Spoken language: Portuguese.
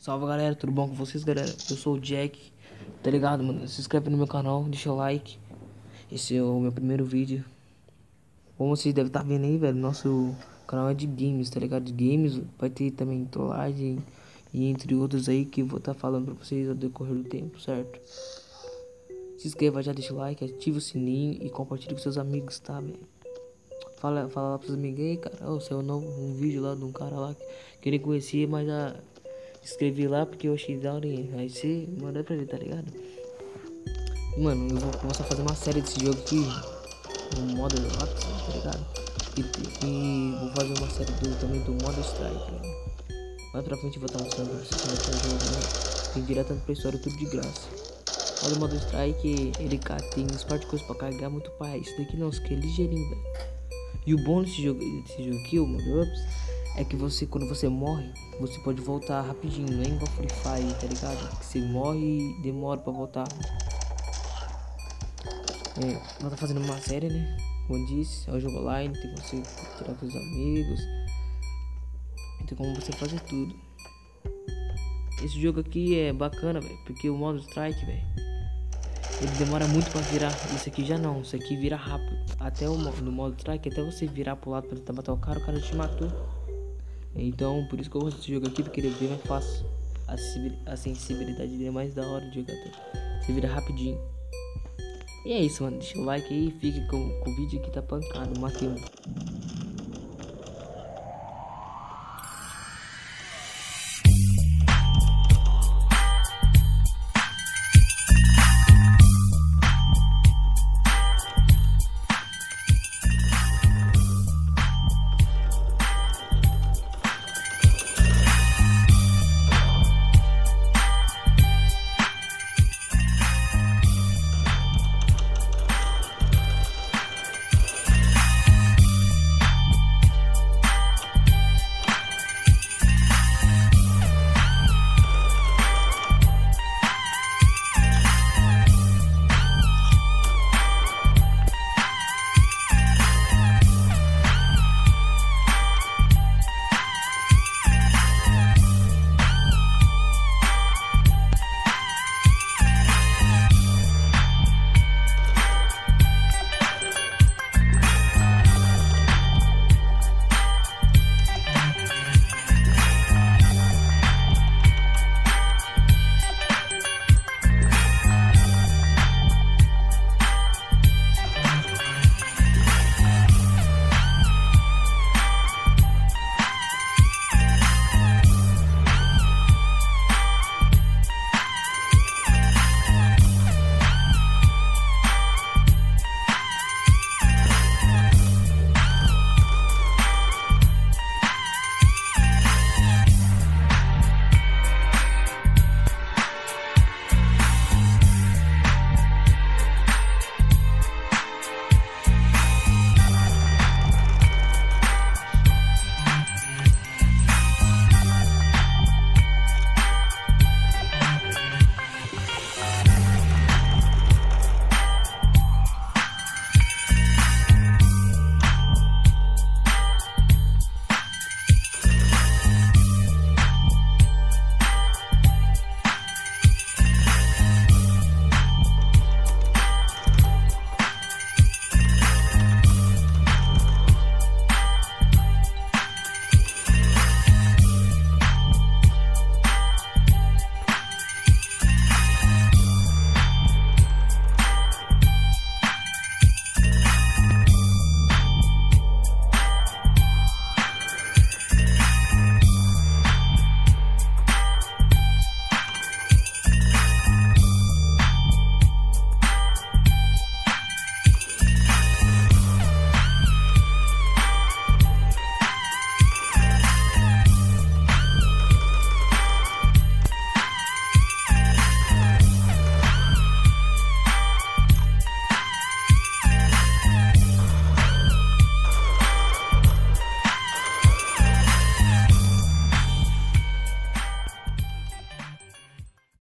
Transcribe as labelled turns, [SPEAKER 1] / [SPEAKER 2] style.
[SPEAKER 1] Salve galera, tudo bom com vocês galera? Eu sou o Jack, tá ligado mano? Se inscreve no meu canal, deixa o like Esse é o meu primeiro vídeo Como vocês devem estar tá vendo aí, velho, nosso canal é de games, tá ligado? De games, vai ter também trollagem E entre outros aí que eu vou estar tá falando pra vocês ao decorrer do tempo, certo? Se inscreva já, deixa o like, ativa o sininho e compartilha com seus amigos, tá, velho? Fala, fala lá pros amigos aí, cara, oh, um novo um vídeo lá de um cara lá que queria conhecer, mas a escrevi lá porque eu achei da hora. Aí você manda pra ele, tá ligado? Mano, eu vou começar a fazer uma série desse jogo aqui. No modo Ops, tá ligado? E, e, vou fazer uma série do, também do modo Strike. Né? Mais pra frente eu vou estar mostrando pra vocês como é que é o jogo, né? Tem direto pra história, tudo de graça. Olha o modo Strike, ele tem uns par de coisas pra carregar muito pai. Isso daqui não, isso aqui é ligeirinho, velho. E o bom desse jogo, desse jogo aqui, o modo Ops, é que você, quando você morre, você pode voltar rapidinho, não é igual Free Fire, tá ligado? Que você morre e demora pra voltar. É, nós tá fazendo uma série, né? Como disse, é um jogo online, tem você tirar com os amigos. Tem como você fazer tudo. Esse jogo aqui é bacana, velho, porque o modo strike, velho, ele demora muito pra virar. Isso aqui já não, isso aqui vira rápido. Até o no modo strike, até você virar pro lado pra tentar matar o cara, o cara te matou. Então, por isso que eu gosto desse jogo aqui, porque ele é bem mais fácil. A sensibilidade dele é mais da hora de jogar. Tá? Você vira rapidinho. E é isso, mano. Deixa o like aí fique com, com o vídeo que tá pancado. Matei.